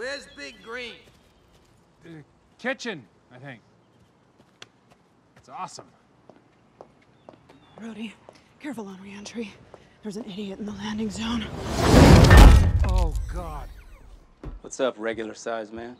Where's Big Green? The kitchen, I think. It's awesome. Rhodey, careful on reentry. There's an idiot in the landing zone. Oh, God. What's up, regular size man?